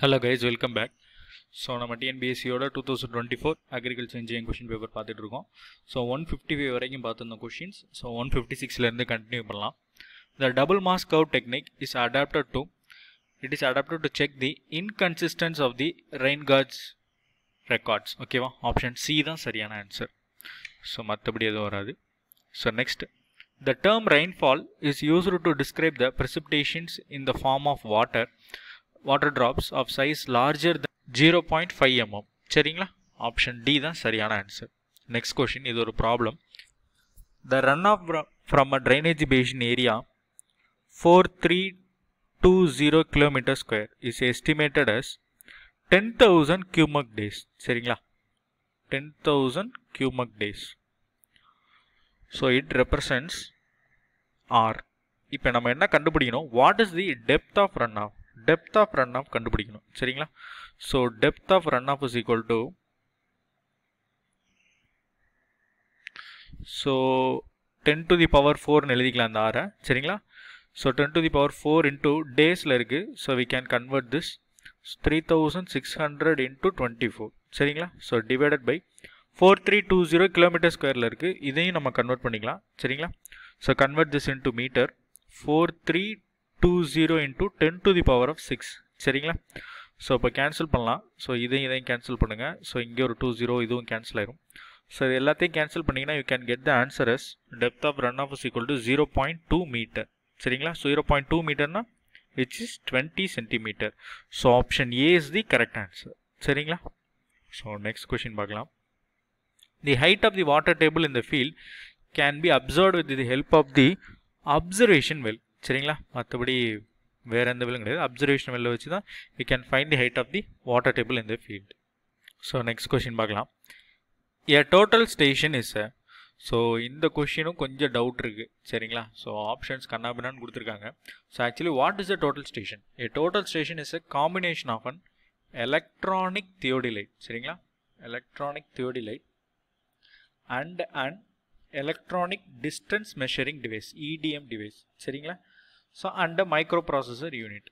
Hello guys welcome back so நம்ம டிஎன்பிஎஸ்சியோட two thousand twenty four agriculture engineering question paper பார்த்துட்டு இருக்கோம் so one fifty five வரைக்கும் பார்த்துருந்தோம் questions so one fifty சிக்ஸ்லேருந்து continue பண்ணலாம். The double mass curve technique is adopted to it is adopted to check the inconsistency of the rain cards records ஓகேவா option C தான் சரியான answer so மற்றபடி எதுவும் வராது. So next fall is used to describe the describe in the form of water water drops of size larger size larger than 0.5 mm. சரிங்களா? Option D தான் சரியான answer next question இது ஒரு problem the run off from a drainage basin area four three two zero kilometre square is estimated as ten thousand cumec days சரிங்களா? Ten thousand cumec days so it represents R இப்போ நம்ம என்ன கண்டுபிடிக்கணும்? What is the depth of run off depth of run off கண்டுபிடிக்கணும். சரிங்களா? So depth of run off is equal to so ten to the power ஃபோர்னு எழுதிக்கலாம் அந்த ஆரை சரிங்களா? So ten to the power four into டேஸில் இருக்குது so we can convert this three thousand six hundred into twenty four சரிங்களா? So divided by four three two zero kilometre ஸ்கொயரில் இருக்குது இதையும் நம்ம கன்வெர்ட் பண்ணிக்கலாம். சரிங்களா? So convert this into metre four three two zero into ten to the power of six சரிங்களா? So இப்போ cancel பண்ணலாம். So இதையும் இதையும் கேன்சல் பண்ணுங்கள் ஸோ இங்கே ஒரு டூ ஜீரோ இதுவும் கேன்சல் ஆயிரும். ஸோ இது எல்லாத்தையும் கேன்சல் பண்ணிங்கன்னா you can get the answer as depth of run off is equal to zero point two metre சரிங்களா? So zero point two மீட்டர்னா which is twenty centimetre so option A is the correct answer சரிங்களா? So next question பார்க்கலாம். The height of the water table in the field can be observe with the help of the observation well சரிங்களா? மற்றபடி வேறு எந்த வெல்லும் கிடையாது. Observation வெல்ல வச்சு தான் we can find the height of the water table in the field so next question பார்க்கலாம். A total station is sir so இந்த கொஷினும் கொஞ்சம் டவுட் இருக்குது சரிங்களா? ஸோ ஆப்ஷன்ஸ் கண்ணாபின்னான்னு கொடுத்துருக்காங்க. So actually what is a total station a total station is a combination of an electronic theodolite சரிங்களா? Electronic theodolite and and electronic distance measuring device EDM device சரிங்களா? So and micro processor unit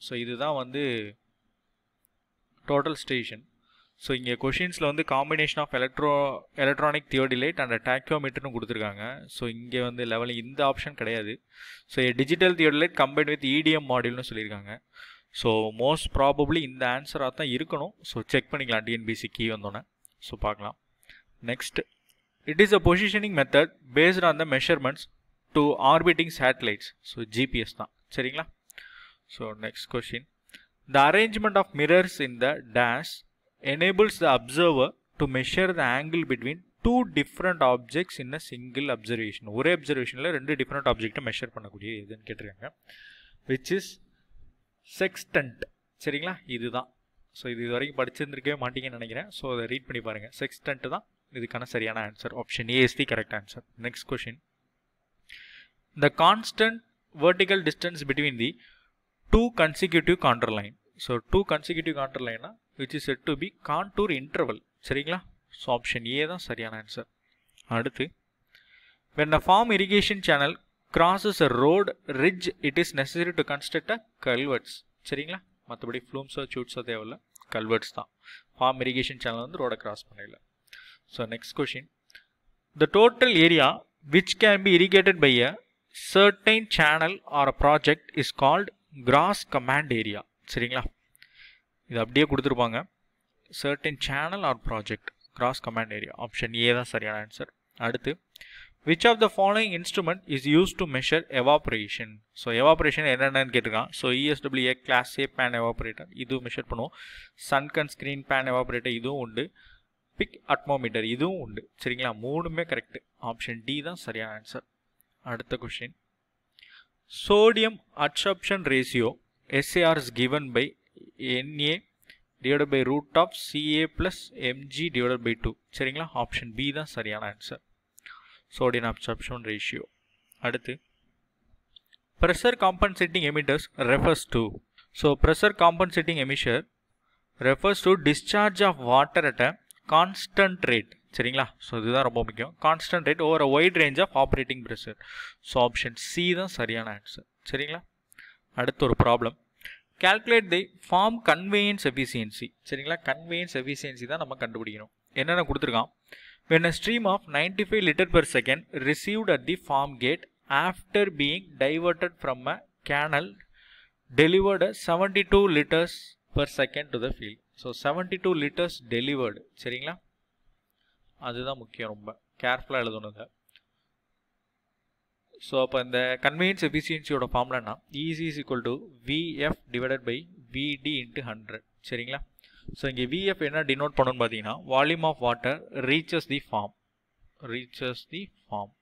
so இதுதான் வந்து total station so இங்கே கொஷின்ஸில் வந்து combination of electro electronic theodolite and டேக்கியோமீட்டர்னு கொடுத்துருக்காங்க. So இங்கே வந்து லெவலில் இந்த ஆப்ஷன் கிடையாது. So digital theodolite combine with EDM மாடியூல்னு சொல்லியிருக்காங்க. ஸோ மோஸ்ட் ப்ராபப்ளி இந்த ஆன்சராக தான் இருக்கணும். ஸோ செக் பண்ணிக்கலாம். டிஎன்பிசி கீ வந்தோன்னே ஸோ பார்க்கலாம். Next it is a positioning method based on the measurements to orbiting satellites so GPS தான் சரிங்களா so next question the arrangement of mirrors in the dash enables the observer to measure the angle between two different objects in a single observation ஒரே அப்சர்வேஷனில் ரெண்டு different ஆப்ஜெக்ட்டை measure பண்ணக்கூடிய எதுன்னு கேட்டிருக்காங்க which is செக்ஸ்டன்ட் சரிங்களா இதுதான் ஸோ இது இது வரைக்கும் படிச்சிருந்துருக்கவே மாட்டீங்கன்னு நினைக்கிறேன் ஸோ அதை ரீட் பண்ணி பாருங்கள் செக்ஸ்டன்ட் தான் இதுக்கான சரியான answer option A is the correct answer next question the constant vertical distance between the two consecutive contour line so two consecutive contour லைனா which is set to be contour interval சரிங்களா? So option A தான் சரியான answer அடுத்து when a farm irrigation channel crosses a road ridge it is necessary to construct a culverts சரிங்களா? மற்றபடி ஃப்ளூம்ஸோ சூட்ஸோ தேவையில்ல. கல்வர்ட்ஸ் தான். Form irrigation channel வந்து ரோடை கிராஸ் பண்ணல. So next question. The total area which can be irrigated by a certain channel or a project is called gross command area. சரிங்களா? இது அப்படியே கொடுத்துருப்பாங்க. Certain channel or project gross command area. Option A தான் சரியான answer அடுத்து which of the following instrument is use to measure evaporation so evaporation என்னென்னு கேட்டிருக்கான். So ESWA class A pan evaporator இதுவும் மெஷர் பண்ணுவோம். சன்கன் ஸ்க்ரீன் பேன் எவாப்ரேட்டர் இதுவும் உண்டு. Big அட்மோமீட்டர் இதுவும் உண்டு. சரிங்களா? மூணுமே கரெக்ட் ஆப்ஷன் டி தான் சரியான ஆன்சர் அடுத்த question sodium adsorption ratio SAR is given by NA divide by root of CA plus MG divide by two சரிங்களா? ஆப்ஷன் பி தான் சரியான ஆன்சர் சோடியம் அப்சப்ஷன் ரேஷியோ அடுத்து pressure compensating emitters refers to so pressure compensating emitter refers to discharge of water at a constant rate சரிங்களா so இதுதான் ரொம்ப முக்கியம் constant rate over a range of operating pressure so option C தான் சரியான answer சரிங்களா அடுத்த ஒரு problem calculate the farm conveyance efficiency சரிங்களா கன்வேயன்ஸ் எஃபிசியன்சி தான் நம்ம கண்டுபிடிக்கணும் என்னென்ன கொடுத்துருக்கான் when a stream of ninety five litre per second received at the farm gate after being diverted from a canal delivered seventy two litres per second to the field so seventy two litres delivered சரிங்களா அதுதான் முக்கியம் ரொம்ப. கேர்ஃபுல்லாக எழுதணுங்க. So அப்போ இந்த convenience எஃபிஷியன்சியோட ஃபார்ம்லன்னா EC is equal to VF divided by VD into hundred சரிங்களா? ஸோ இங்கே விஎஃப் என்ன டினோட் பண்ணணும்னு பார்த்தீங்கன்னா volume of water reaches the farm reaches the farm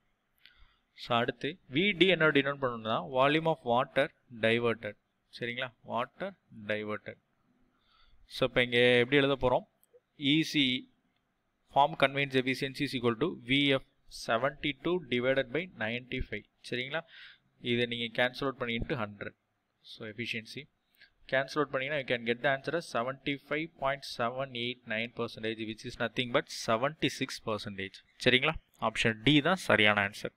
so அடுத்து விடி என்ன டினோட் பண்ணணும்னா வால்யூம் ஆஃப் வாட்டர் டைவர்ட்டட் சரிங்களா? வாட்டர் டைவர்ட்டட் ஸோ இப்போ இங்கே எப்படி எழுத போகிறோம் EC farm convenience efficiency is equal to VF seventy two divided by ninety five சரிங்களா? இதை நீங்கள் கேன்சல் அவுட் பண்ணிட்டு hundred so efficiency cancel out பண்ணிங்கன்னா you can get the answer seventy five point seven eight nine percentage which is nothing but seventy six percentage சரிங்களா? Option D தான் சரியான answer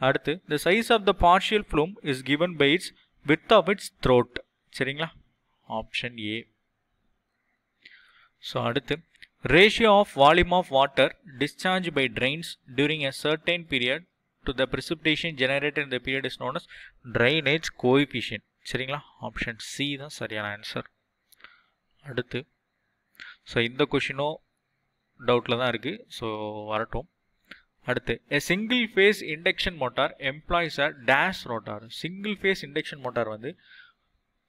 அடுத்து the size of the partial flume is given by its width of its throat சரிங்களா? Option A so அடுத்து ratio of volume of water discharged by drains during a certain period to the precipitation generated in the period is known as drainage coefficient. சரிங்களா? Option C தான் சரியான answer அடுத்து so இந்த கொஷினும் டவுட்டில் தான் இருக்குது so வரட்டும். அடுத்து a single phase induction motor employs a dash rotor single phase induction motor வந்து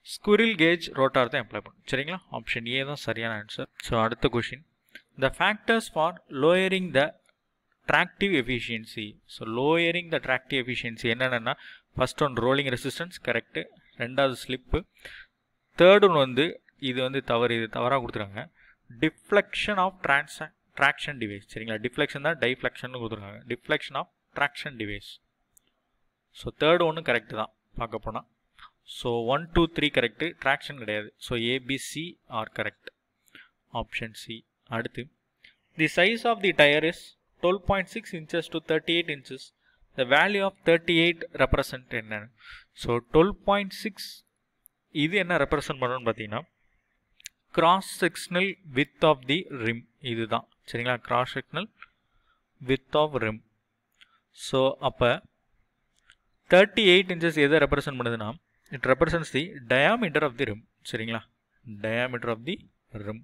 ஸ்குரில் கேஜ் ரோட்டார் தான் எம்ப்ளாய் பண்ணும். சரிங்களா? ஆப்ஷன் ஏ தான் சரியான ஆன்சர் ஸோ அடுத்த question the factors for lowering the tractive efficiency. So lowering the tractive efficiency என்னென்னா first one rolling resistance correct ரெண்டாவது slip third one வந்து இது வந்து தவறு இது தவறாக கொடுத்துருக்காங்க. Deflection of trans traction device சரிங்களா? டிஃப்ளெக்ஷன் தான் டைஃப்ளெக்ஷன் கொடுத்துருக்காங்க. Deflection of traction device so third ஒன்று கரெக்டு தான் பார்க்க போனால் so one two three correct traction கிடையாது. So ABC are correct option C அடுத்து the size of the tyre is twelve point six inches to thirty eight inches the value of thirty eight represent என்ன? So twelve point six இது என்ன represent பண்ணணும்னு பார்த்தீங்கன்னா cross sectional width of the rim இதுதான். சரிங்களா? Cross sectional width of rim so அப்போ thirty eight inches எதை represent பண்ணுதுன்னா it represents the diameter of the rim சரிங்களா? Diameter of the rim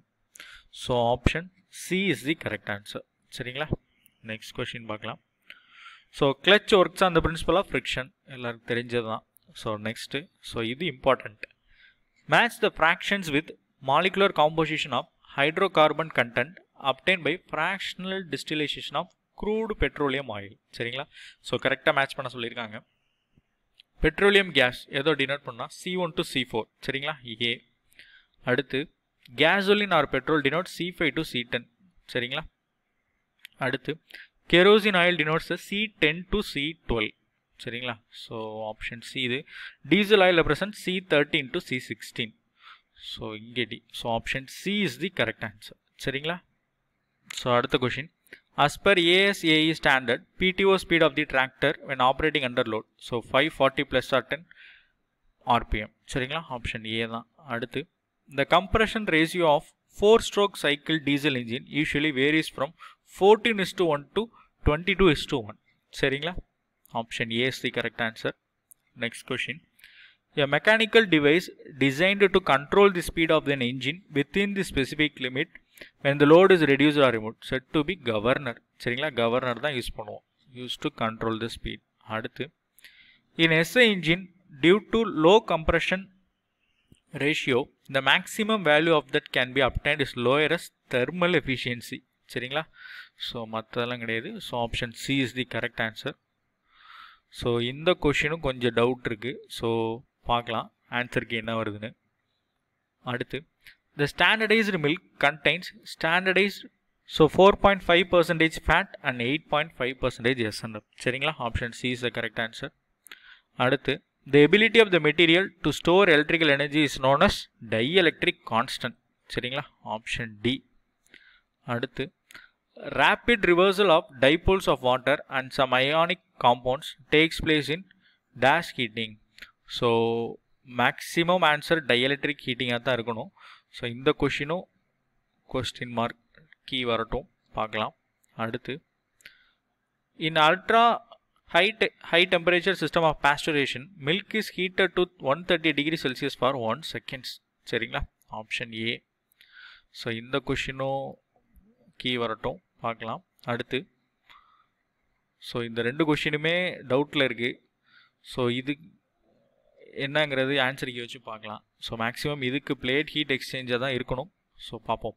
so option C is the correct answer சரிங்களா? Next question பார்க்கலாம். So clutch works அந்த principle of friction எல்லாருக்கும் தெரிஞ்சது தான் ஸோ நெக்ஸ்ட்டு ஸோ இது important match the fractions with molecular composition of hydrocarbon content obtain by fractional distillation of crude petroleum oil சரிங்களா? So கரெக்டாக match பண்ண சொல்லியிருக்காங்க. பெட்ரோலியம் கேஸ் ஏதோ டினோட் பண்ணால் C one to C four சரிங்களா? A அடுத்து gasoline or petrol denote C five to C ten சரிங்களா? அடுத்து kerosene oil denotes C ten to C twelve சரிங்களா? ஸோ ஆப்ஷன் சி இது. Diesel oil represent C thirteen to C sixteen so இங்கே D so option C is the correct answer சரிங்களா? So அடுத்த question as per ASAE standard PTO speed of the tractor when operating under load. So 540 plus or 10 RPM சரிங்களா? Option A தான். அடுத்து the compression ratio of 4 stroke cycle diesel engine usually varies from 14 is to 1 to 22 is to 1 சரிங்களா option A is the correct answer next question a mechanical device designed to control the speed of an engine within the specific limit when the load is reduced or removed said to be governor சரிங்களா governor தான் use பண்ணுவோம் use to control the speed அடுத்து in SI engine due to low compression ratio இந்த maximum value of that can be obtained is lowers thermal efficiency சரிங்களா? So மற்றதெல்லாம் கிடையாது. So option C is the correct answer so இந்த கொஷினும் கொஞ்சம் doubt இருக்குது so பார்க்கலாம். ஆன்சருக்கு என்ன வருதுன்னு. அடுத்து The standardized milk contains standardized so 4.5 percentage fat and 8.5 percentage SNF. சரிங்களா? Option C is the correct answer அடுத்து the ability of the material to store electrical energy is known as dielectric constant. சரிங்களா option D அடுத்து rapid reversal of dipoles of water and some ionic compounds takes place in dash heating. So maximum answer dielectric ஹீட்டிங்காக தான் இருக்கணும் so இந்த கொஷினும் question mark key வரட்டும் பார்க்கலாம் அடுத்து in ultra high, te high temperature system of pasteurization. Milk is heated to 130 degree celsius for 1 seconds சரிங்களா? Option A so இந்த கொஷினும் கீ வரட்டும். பார்க்கலாம். அடுத்து. ஸோ இந்த ரெண்டு கொஷினுமே டவுட்டில் இருக்குது ஸோ இது என்னங்கிறது ஆன்சர் கீ வச்சு பார்க்கலாம். ஸோ மேக்ஸிமம் இதுக்கு பிளேட் ஹீட் எக்ஸ்சேஞ்சாக தான் இருக்கணும். ஸோ பார்ப்போம்.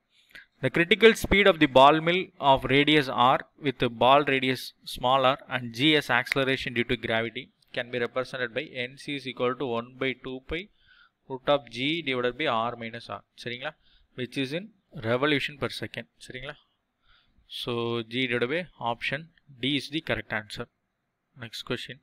The critical speed of the ball mill of radius r with the ball radius small r and g as acceleration due to gravity can be represented by nc is equal to 1 by 2 pi root of g divided by r minus r சரிங்களா which is in revolution per second சரிங்களா so g divided by option d is the correct answer next question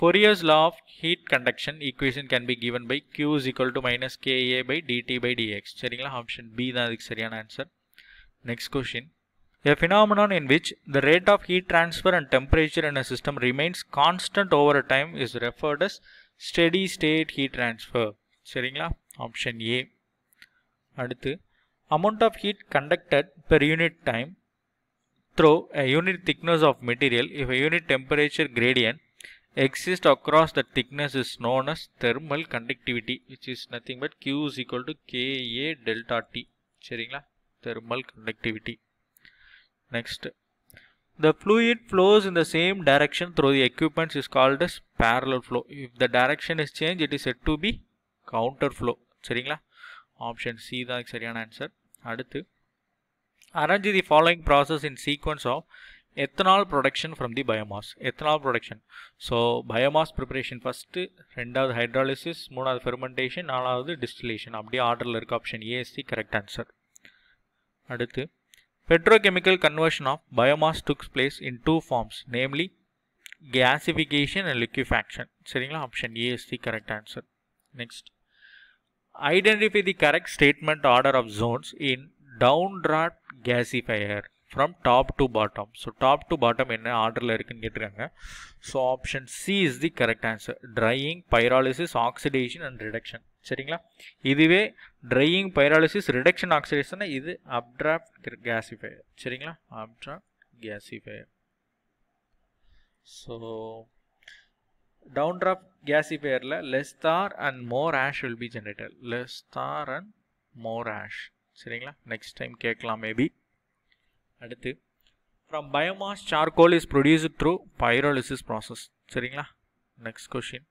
Fourier's law of heat conduction equation can be given by q is equal to minus ka by dt by dx சரிங்களா option B தான் அதுக்கு சரியான answer next question A phenomenon in which the rate of heat transfer and temperature in a system remains constant over a time is referred as steady state heat transfer. சரிங்களா option ஏ அடுத்து amount of heat conducted per unit time through a unit thickness of material if a unit temperature gradient exists across the thickness is known as thermal conductivity which is nothing but q is equal to ka delta t சரிங்களா thermal conductivity next the fluid flows in the same direction through the equipment is called as parallel flow if the direction is changed it is said to be counter flow சரிங்களா option C தான் சரியான answer அடுத்து arrange the following process in sequence of ethanol production from the biomass ethanol production so biomass preparation first ரெண்டாவது hydrolysis மூணாவது fermentation நாலாவது distillation அப்படியே ஆர்டரில் இருக்க ஆப்ஷன் ஏஎஸ்சி கரெக்ட் ஆன்சர் அடுத்து petrochemical conversion of biomass took place in two forms namely gasification and liquefaction சரிங்களா option A is the correct answer next identify the correct statement order of zones in downdraft gasifier from top to bottom so top to bottom என்ன ஆர்டரில் இருக்குன்னு கேட்டிருக்காங்க. So option C is the correct answer drying pyrolysis oxidation and reduction சரிங்களா? இதுவே drying pyrolysis reduction oxidation இது updraft gasifier சரிங்களா? Updraft gasifier so downdraft கேசிஃபையரில் less tar and more ash will be generator less tar and more ash சரிங்களா? Next time கேட்கலாம் maybe அடுத்து from biomass charcoal is produced through pyrolysis process சரிங்களா? Next question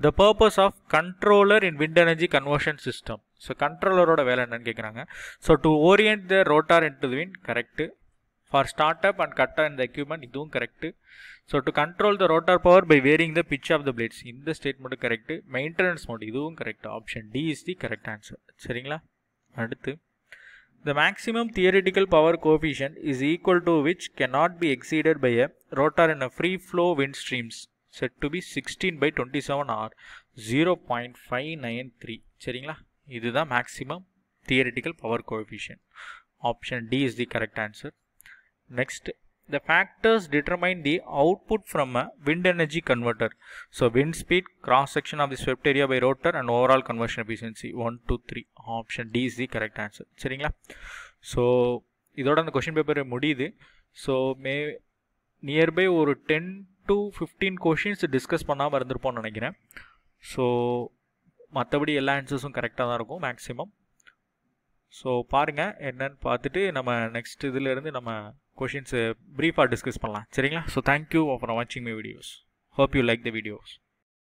the purpose of controller in wind energy conversion system so கண்ட்ரோலரோட வேலை என்னன்னு கேட்குறாங்க so to orient the rotor into the wind correct for start up and cut இந்த equipment இதுவும் correct so to control the rotor power by varying the pitch of the blades இந்த ஸ்டேட்மெண்ட்டும் correct maintenance mode இதுவும் correct option D is the correct answer சரிங்களா? அடுத்து The maximum theoretical power coefficient is equal to which cannot be exceeded by a rotor in a free flow wind streams said to be 16 by 27 or 0.593 சரிங்களா இதுதான் maximum theoretical power coefficient option D is the correct answer next the factors determine the output from a wind energy converter so wind speed cross section of the swept area by rotor and overall conversion efficiency 1 2 3 option D is the correct answer சரிங்களா So, இதோட அந்த question paper முடியுது so may nearby ஒரு ten to fifteen questions discuss பண்ணாமல் இருந்திருப்போம்னு நினைக்கிறேன் so மற்றபடி எல்லா ஆன்சர்ஸும் கரெக்டாக தான் இருக்கும் மேக்ஸிமம் ஸோ பாருங்கள் என்னன்னு பார்த்துட்டு நம்ம நெக்ஸ்ட் இதிலேருந்து நம்ம கொஷின்ஸு ப்ரீஃபாக டிஸ்கஸ் பண்ணலாம். சரிங்களா? ஸோ தேங்க்யூ ஃபார் வாட்சிங் my videos hope you like the videos